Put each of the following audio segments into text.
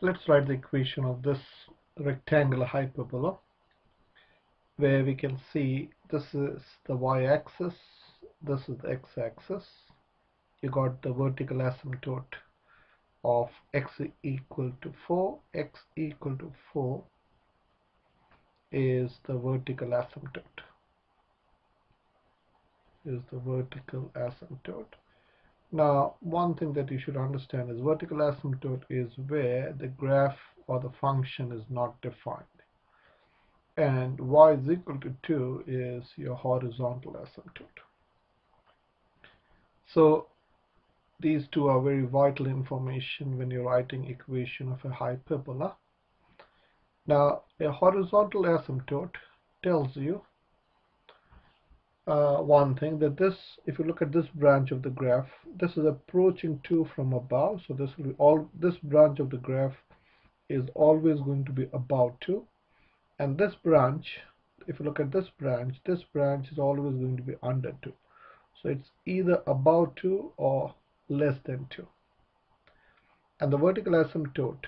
let's write the equation of this rectangular hyperbola where we can see this is the y-axis this is the x-axis. You got the vertical asymptote of x equal to 4 x equal to 4 is the vertical asymptote. Is the vertical asymptote now one thing that you should understand is vertical asymptote is where the graph or the function is not defined and y is equal to 2 is your horizontal asymptote so these two are very vital information when you're writing equation of a hyperbola. Now, a horizontal asymptote tells you uh, one thing that this, if you look at this branch of the graph, this is approaching 2 from above. So this will be all this branch of the graph is always going to be above 2. And this branch, if you look at this branch, this branch is always going to be under 2. So it's either above 2 or less than 2 and the vertical asymptote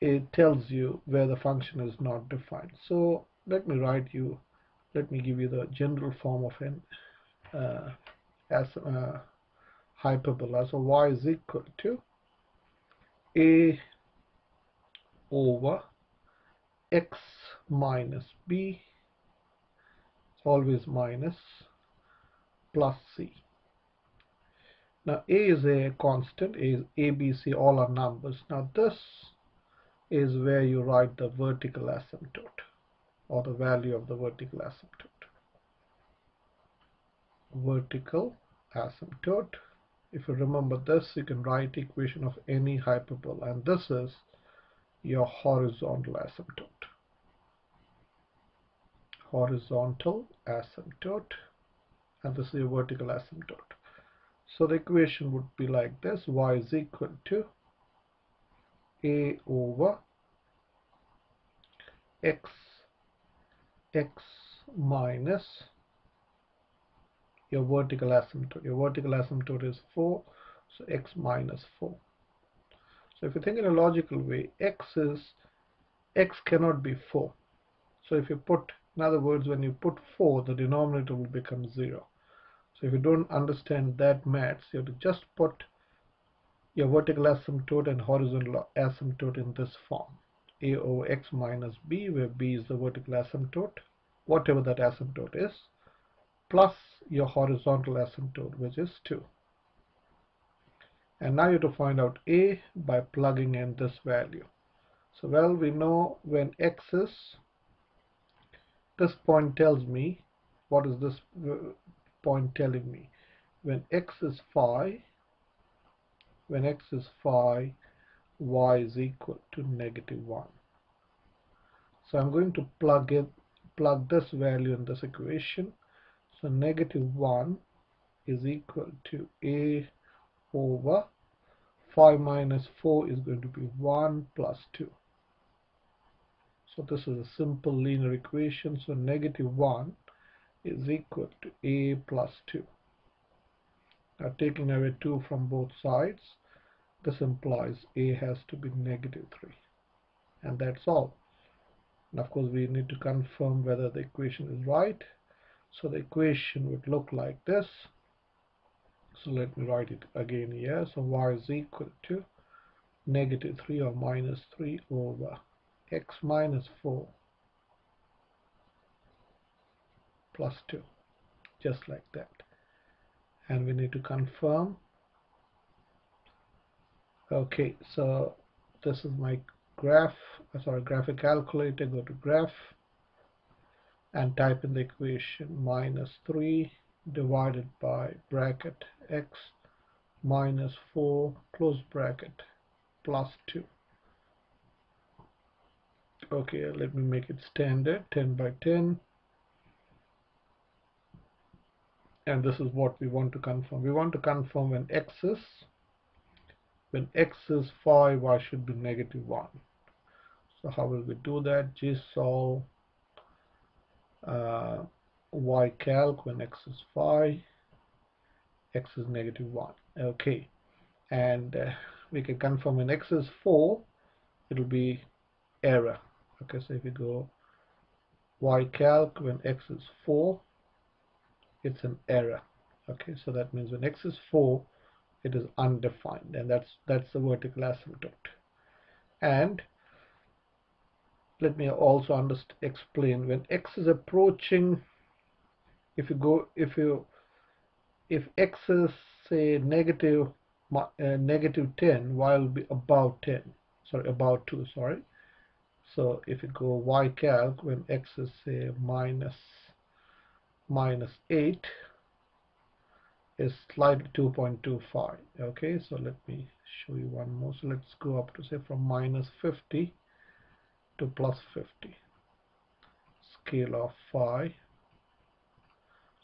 it tells you where the function is not defined so let me write you let me give you the general form of an uh, as uh, hyperbola so y is equal to a over x minus b it's always minus plus c. Now a is a constant, a is a, b, c, all are numbers. Now this is where you write the vertical asymptote or the value of the vertical asymptote. Vertical asymptote. If you remember this, you can write equation of any hyperbola and this is your horizontal asymptote. Horizontal asymptote and this is your vertical asymptote. So the equation would be like this y is equal to a over x x minus your vertical asymptote. Your vertical asymptote is 4, so x minus 4. So if you think in a logical way, x is x cannot be 4. So if you put, in other words, when you put 4, the denominator will become 0. So if you don't understand that maths, you have to just put your vertical asymptote and horizontal asymptote in this form. A over x minus b, where b is the vertical asymptote, whatever that asymptote is, plus your horizontal asymptote, which is 2. And now you have to find out a by plugging in this value. So well, we know when x is, this point tells me what is this uh, point telling me when x is phi, when x is 5 y is equal to negative 1 so I'm going to plug in plug this value in this equation. So negative 1 is equal to a over 5 minus 4 is going to be 1 plus 2 so this is a simple linear equation. So negative 1 is equal to a plus 2. Now taking away 2 from both sides, this implies a has to be negative 3. And that's all. And of course we need to confirm whether the equation is right. So the equation would look like this. So let me write it again here. So y is equal to negative 3 or minus 3 over x minus 4 plus 2 just like that and we need to confirm okay so this is my graph uh, sorry graphic calculator go to graph and type in the equation minus 3 divided by bracket x minus 4 close bracket plus 2 okay let me make it standard 10 by 10 and this is what we want to confirm. We want to confirm when x is when x is 5 y should be negative 1 so how will we do that? Gsolve uh, y calc when x is 5 x is negative 1 okay. And uh, we can confirm when x is 4 it'll be error. Okay so if you go y calc when x is 4 it's an error. Okay so that means when x is 4 it is undefined and that's that's the vertical asymptote. And let me also explain when x is approaching if you go if you if x is say negative uh, negative 10 y will be about 10 sorry about 2 sorry. So if you go y calc when x is say minus minus 8 is slightly 2.25 okay so let me show you one more. So let's go up to say from minus 50 to plus 50 scale of phi.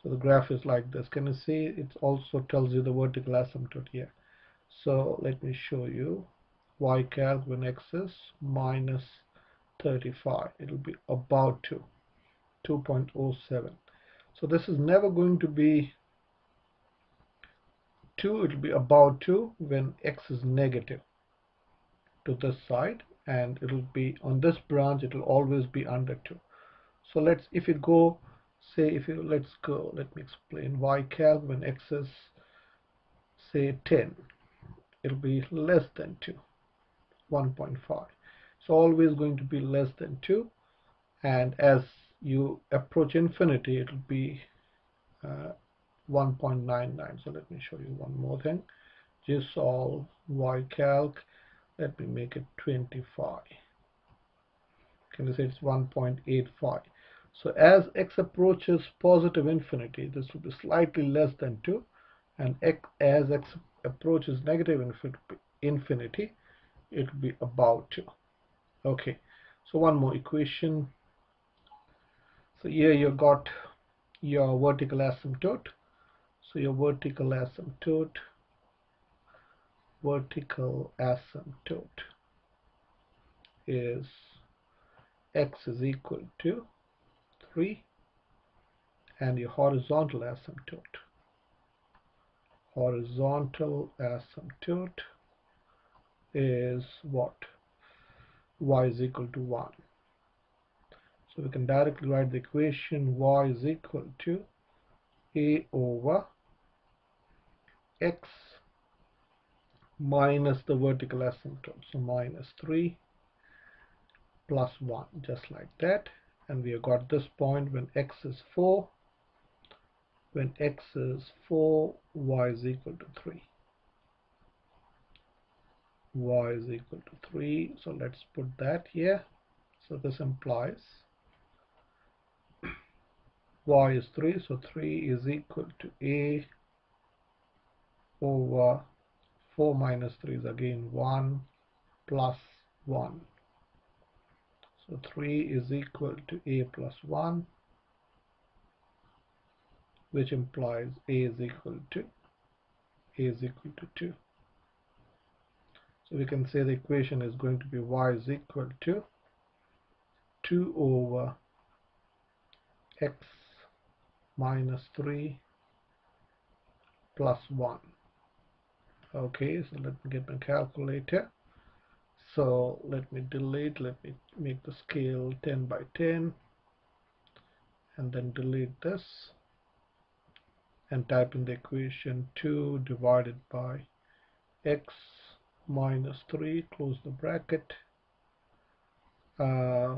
So the graph is like this. Can you see? It also tells you the vertical asymptote here. So let me show you y calc when x is minus 35 it'll be about 2 2.07 so this is never going to be 2 it will be about 2 when x is negative to this side and it will be on this branch it will always be under 2 so let's if you go say if you let's go let me explain y calc when x is say 10 it'll be less than 2 1.5 so always going to be less than 2 and as you approach infinity it will be uh, 1.99 so let me show you one more thing. Just all y calc. Let me make it 25 can you say it's 1.85 so as x approaches positive infinity this will be slightly less than 2 and x, as x approaches negative infinity it will be about 2 okay. So one more equation. So here you got your vertical asymptote so your vertical asymptote vertical asymptote is x is equal to 3 and your horizontal asymptote. Horizontal asymptote is what? Y is equal to 1 so we can directly write the equation y is equal to a over x minus the vertical asymptote. So minus 3 plus 1 just like that. And we have got this point when x is 4 when x is 4 y is equal to 3 y is equal to 3 so let's put that here. So this implies y is 3 so 3 is equal to a over 4 minus 3 is again 1 plus 1 so 3 is equal to a plus 1 which implies a is equal to a is equal to 2 so we can say the equation is going to be y is equal to 2 over x minus 3 plus 1 okay so let me get my calculator. So let me delete let me make the scale 10 by 10 and then delete this and type in the equation 2 divided by x minus 3 close the bracket uh,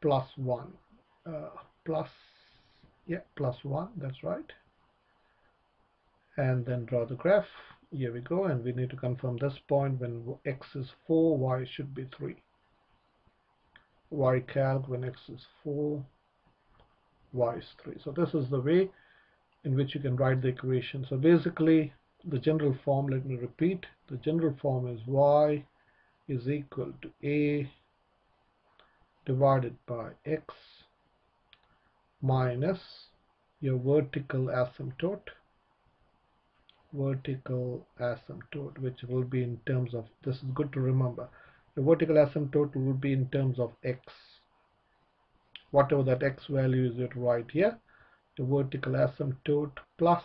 plus 1 uh, plus yeah plus 1 that's right. And then draw the graph here we go and we need to confirm this point when x is 4 y should be 3 y calc when x is 4 y is 3 so this is the way in which you can write the equation. So basically the general form let me repeat the general form is y is equal to a divided by x minus your vertical asymptote vertical asymptote which will be in terms of this is good to remember the vertical asymptote will be in terms of x. Whatever that x value is it right here the vertical asymptote plus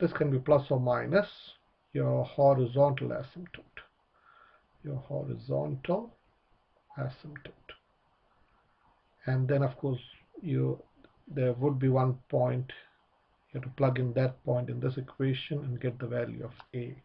this can be plus or minus your horizontal asymptote. Your horizontal asymptote. And then of course you there would be one point you have to plug in that point in this equation and get the value of a